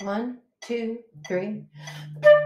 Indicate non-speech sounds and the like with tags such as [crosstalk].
One, two, three. [laughs]